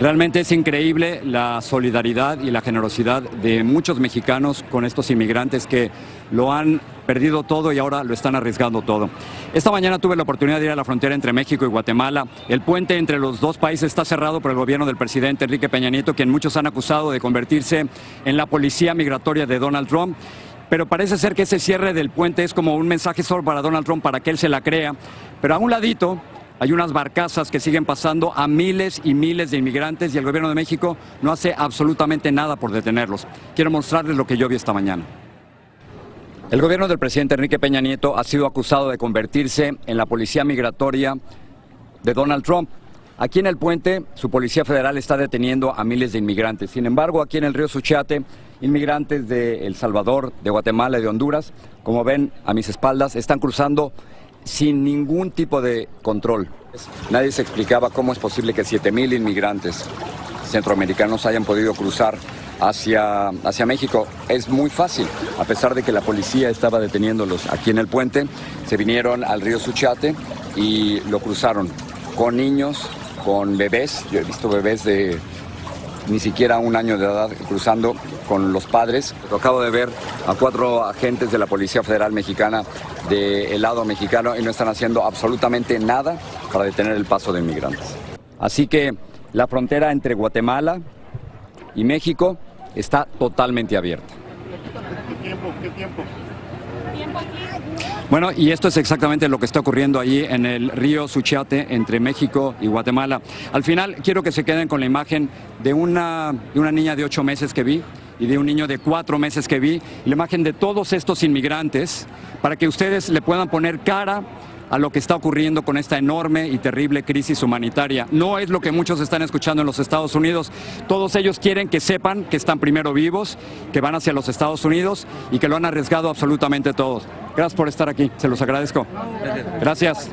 Realmente es increíble la solidaridad y la generosidad de muchos mexicanos con estos inmigrantes que lo han perdido todo y ahora lo están arriesgando todo. Esta mañana tuve la oportunidad de ir a la frontera entre México y Guatemala. El puente entre los dos países está cerrado por el gobierno del presidente Enrique Peña Nieto, quien muchos han acusado de convertirse en la policía migratoria de Donald Trump pero parece ser que ese cierre del puente es como un mensaje solo para Donald Trump para que él se la crea. Pero a un ladito hay unas barcazas que siguen pasando a miles y miles de inmigrantes y el gobierno de México no hace absolutamente nada por detenerlos. Quiero mostrarles lo que yo vi esta mañana. El gobierno del presidente Enrique Peña Nieto ha sido acusado de convertirse en la policía migratoria de Donald Trump. Aquí en el puente, su Policía Federal está deteniendo a miles de inmigrantes. Sin embargo, aquí en el río Suchiate, inmigrantes de El Salvador, de Guatemala y de Honduras, como ven a mis espaldas, están cruzando sin ningún tipo de control. Nadie se explicaba cómo es posible que 7.000 inmigrantes centroamericanos hayan podido cruzar hacia, hacia México. Es muy fácil, a pesar de que la policía estaba deteniéndolos aquí en el puente, se vinieron al río Suchate y lo cruzaron con niños, con bebés. Yo he visto bebés de ni siquiera un año de edad cruzando con los padres. Acabo de ver a cuatro agentes de la Policía Federal Mexicana del lado mexicano y no están haciendo absolutamente nada para detener el paso de inmigrantes. Así que la frontera entre Guatemala y México está totalmente abierta. ¿Qué tiempo? ¿Qué tiempo? Bueno, y esto es exactamente lo que está ocurriendo allí en el río Suchiate entre México y Guatemala. Al final quiero que se queden con la imagen de una, de una niña de ocho meses que vi y de un niño de cuatro meses que vi, la imagen de todos estos inmigrantes, para que ustedes le puedan poner cara a lo que está ocurriendo con esta enorme y terrible crisis humanitaria. No es lo que muchos están escuchando en los Estados Unidos. Todos ellos quieren que sepan que están primero vivos, que van hacia los Estados Unidos y que lo han arriesgado absolutamente todos. Gracias por estar aquí, se los agradezco. Gracias.